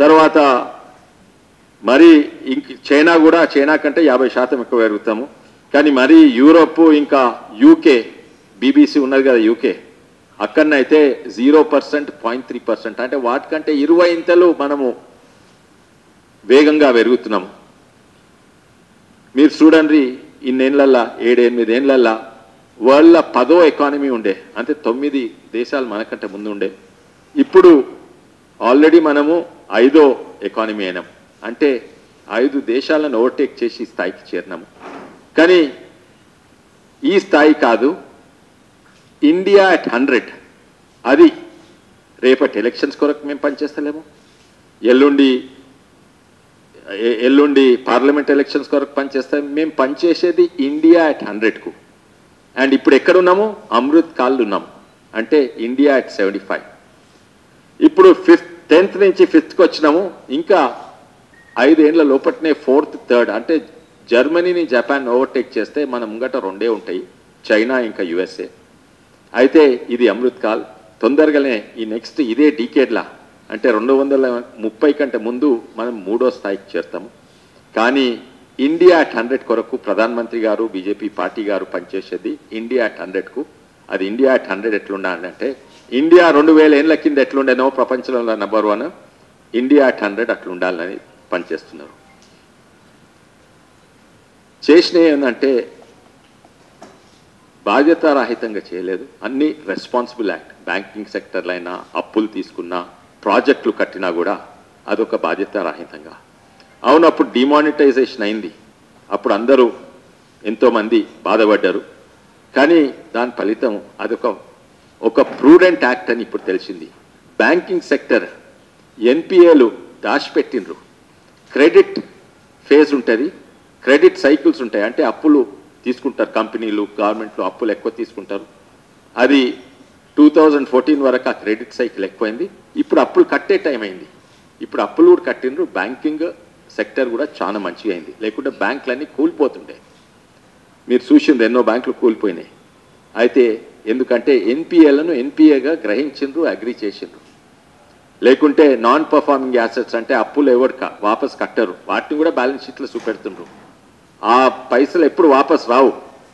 తర్వాత మరి ఇంక చైనా కూడా చైనా కంటే యాభై శాతం ఎక్కువ పెరుగుతాము. కానీ మరి యూరోప్ ఇంకా యూకే బీబీసీ ఉన్నది కదా UK. అక్కడనైతే zero percent point three percent. అంటే వాటికంటే ఇరవై ఇంతలు మనము వేగంగా పెరుగుతున్నాము. మీరు చూడండి ఇన్నేళ్ళల్లా ఏడెనిమిదేళ్ళల్లా వరల్డ్లో పదో ఎకానమీ ఉండే. అంటే తొమ్మిది దేశాలు మనకంటే ముందు ఉండే ఇప్పుడు ఆల్రెడీ మనము ఐదో ఎకానమీ అయినాం. అంటే ఐదు దేశాలను ఓవర్టేక్ చేసి స్థాయికి చేరినాము. కానీ ఈ స్థాయి కాదు ఇండియా అట్ హండ్రెడ్ అది రేపటి ఎలక్షన్స్ కొరకు మేము పనిచేస్తలేము. ఎల్లుండి ఎల్లుండి పార్లమెంట్ ఎలక్షన్స్ కొరకు పనిచేస్తాం. మేము పనిచేసేది ఇండియా అట్ హండ్రెడ్కు అండ్ ఇప్పుడు ఎక్కడున్నాము? అమృత్ కాళ్ళు ఉన్నాము. అంటే ఇండియా అట్ సెవెంటీ ఫైవ్ ఇప్పుడు ఫిఫ్త్ టెన్త్ నుంచి ఫిఫ్త్కి వచ్చినాము. ఇంకా ఐదేళ్ళ లోపట్నే ఫోర్త్ థర్డ్ అంటే జర్మనీని జపాన్ ఓవర్టేక్ చేస్తే మన ముంగట రెండే ఉంటాయి. చైనా ఇంకా యుఎస్ఏ. అయితే ఇది అమృత్ కాల్. తొందరగానే ఈ నెక్స్ట్ ఇదే డీకేడ్లా. అంటే రెండు వందల ముప్పై కంటే ముందు మనం మూడో స్థాయికి చేరుతాము. కానీ ఇండియా అట్ హండ్రెడ్ కొరకు ప్రధానమంత్రి గారు బీజేపీ పార్టీ గారు పనిచేసేది ఇండియా అట్ హండ్రెడ్కు. అది ఇండియా అట్ హండ్రెడ్ ఎట్లుండాలంటే ఇండియా రెండు వేల ఏళ్ళ కింద ఎట్లుండేనో ప్రపంచంలో number one India at hundred అట్లుండాలని పనిచేస్తున్నారు. చేసినవి ఏంటంటే బాధ్యతారాహితంగా చేయలేదు. అన్ని రెస్పాన్సిబుల్ యాక్ట్ బ్యాంకింగ్ సెక్టర్లో అయినా అప్పులు తీసుకున్నా ప్రాజెక్టులు కట్టినా కూడా అదొక బాధ్యతారాహితంగా. అవును అప్పుడు డిమానిటైజేషన్ అయింది. అప్పుడు అందరూ ఎంతోమంది బాధపడ్డారు. కానీ దాని ఫలితం అదొక ఒక ప్రూడెంట్ యాక్ట్ అని ఇప్పుడు తెలిసింది. బ్యాంకింగ్ సెక్టర్ ఎన్పిఏలు దాచిపెట్టినరు క్రెడిట్ ఫేజ్ ఉంటుంది. క్రెడిట్ సైకిల్స్ ఉంటాయి. అంటే అప్పులు తీసుకుంటారు కంపెనీలు గవర్నమెంట్లు అప్పులు ఎక్కువ తీసుకుంటారు. అది టూ థౌజండ్ ఫోర్టీన్ వరకు ఆ క్రెడిట్ సైకిల్ ఎక్కువైంది. ఇప్పుడు అప్పులు కట్టే టైం అయింది. ఇప్పుడు అప్పులు కూడా కట్టిండ్రు. బ్యాంకింగ్ సెక్టర్ కూడా చాలా మంచిగా అయింది. లేకుంటే బ్యాంకులన్నీ కూలిపోతుండే. మీరు చూసింది ఎన్నో బ్యాంకులు కూలిపోయినాయి. అయితే ఎందుకంటే ఎన్పిఏలను ఎన్పిఏగా గ్రహించిండ్రు అగ్రి చేసిండ్రు. లేకుంటే నాన్ పర్ఫార్మింగ్ యాసెట్స్ అంటే అప్పులు ఎవరు వాపస్ కట్టరు. వాటిని కూడా బ్యాలెన్స్ షీట్లో చూపెడుతుండ్రు. ఆ పైసలు ఎప్పుడు వాపస్ రావు.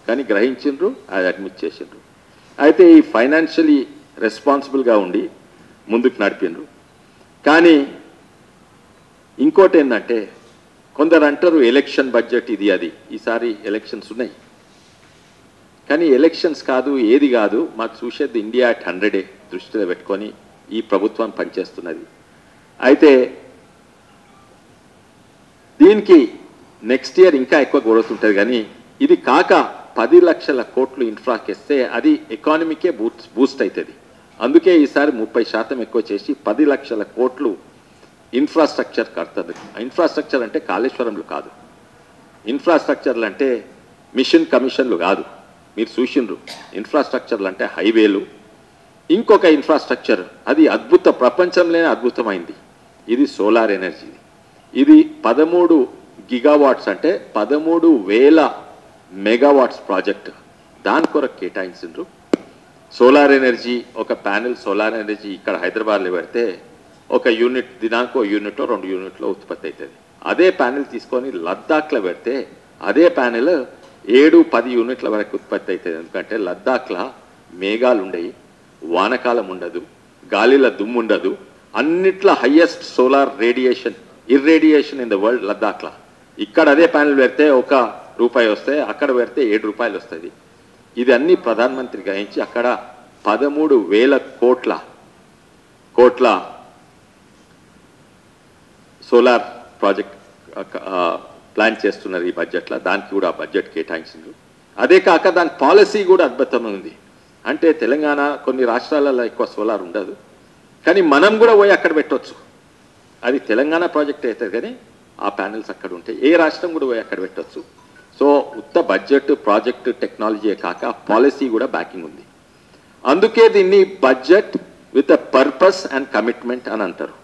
కానీ గ్రహించిండ్రు అది అడ్మిట్ చేసిండ్రు. అయితే ఈ ఫైనాన్షియలీ రెస్పాన్సిబుల్గా ఉండి ముందుకు నడిపిండ్రు. కానీ ఇంకోటి ఏంటంటే కొందరు అంటారు ఎలక్షన్ బడ్జెట్ ఇది అది. ఈసారి ఎలక్షన్స్ ఉన్నాయి. కానీ ఎలక్షన్స్ కాదు ఏది కాదు మాకు చూసేది ఇండియా అట్ హండ్రెడే దృష్టిలో పెట్టుకొని ఈ ప్రభుత్వం పనిచేస్తున్నది. అయితే దీనికి నెక్స్ట్ ఇయర్ ఇంకా ఎక్కువ గ్రోత్ ఉంటుంది కానీ ఇది కాక పది లక్షల కోట్లు ఇన్ఫ్రాకేస్తే అది ఎకానమీకే బూస్ట్ బూస్ట్ అవుతుంది అందుకే ఈసారి ముప్పై శాతం ఎక్కువ చేసి పది లక్షల కోట్లు ఇన్ఫ్రాస్ట్రక్చర్ కడుతుంది. ఇన్ఫ్రాస్ట్రక్చర్ అంటే కాళేశ్వరంలో కాదు. ఇన్ఫ్రాస్ట్రక్చర్లు అంటే మిషన్ కమిషన్లు కాదు. మీరు చూసిండ్రు. ఇన్ఫ్రాస్ట్రక్చర్లు అంటే హైవేలు. ఇంకొక ఇన్ఫ్రాస్ట్రక్చర్ అది అద్భుత ప్రపంచంలోనే అద్భుతమైంది. ఇది సోలార్ ఎనర్జీ ఇది పదమూడు గిగావాట్స్ అంటే పదమూడు వేల మెగావాట్స్ ప్రాజెక్ట్ దాని కొరకు కేటాయించిండ్రు. సోలార్ ఎనర్జీ ఒక ప్యానెల్ సోలార్ ఎనర్జీ ఇక్కడ హైదరాబాద్లో పెడితే ఒక యూనిట్ దినానికి ఒక యూనిట్లో రెండు యూనిట్లో ఉత్పత్తి అవుతుంది. అదే ప్యానెల్ తీసుకొని లద్దాఖ్లో పెడితే అదే ప్యానెల్ ఏడు పది యూనిట్ల వరకు ఉత్పత్తి అవుతుంది. ఎందుకంటే లద్దాఖ్లో మేఘాలు ఉండయి వానకాలం ఉండదు గాలిలో దుమ్ము ఉండదు అన్నిట్లో highest solar radiation irradiation in the world లద్దాఖ్లో. ఇక్కడ అదే ప్యానెల్ పెడితే ఒక రూపాయి వస్తే అక్కడ పెడితే ఏడు రూపాయలు వస్తుంది. ఇది అన్ని ప్రధానమంత్రి గ్రహించి అక్కడ పదమూడు వేల కోట్ల కోట్ల సోలార్ ప్రాజెక్ట్ ప్లాన్ చేస్తున్నారు ఈ బడ్జెట్లో. దానికి కూడా బడ్జెట్ కేటాయించింది అదే కాక దాని పాలసీ కూడా అద్భుతంగా ఉంది. అంటే తెలంగాణ కొన్ని రాష్ట్రాలలో ఎక్కువ సోలార్ ఉండదు. కానీ మనం కూడా పోయి అక్కడ పెట్టవచ్చు అది తెలంగాణ ప్రాజెక్ట్ అవుతుంది కానీ ఆ ప్యానెల్స్ అక్కడ ఉంటాయి. ఏ రాష్ట్రం కూడా పోయి అక్కడ పెట్టవచ్చు సో ఉత్త బడ్జెట్ ప్రాజెక్ట్ టెక్నాలజీ కాక పాలసీ కూడా బ్యాకింగ్ ఉంది. అందుకే దీన్ని budget with a purpose and commitment అని అంటారు.